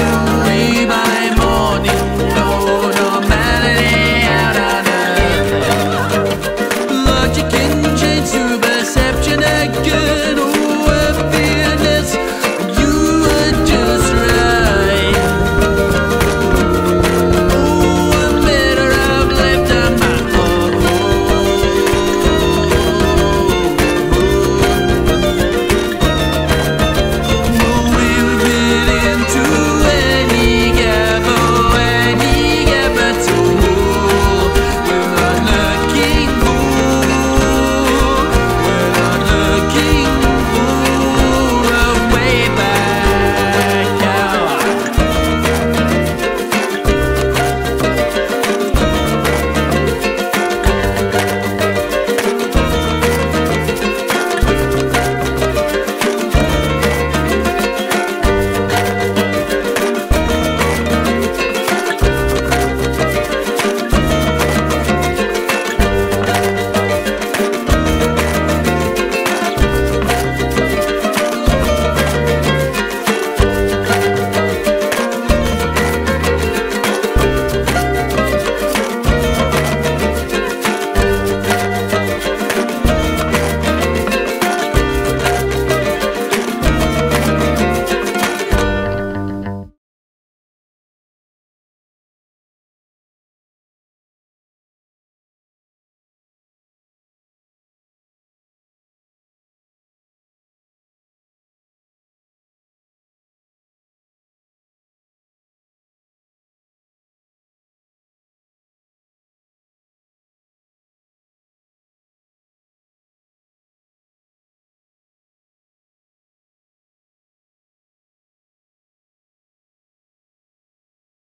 Baby. by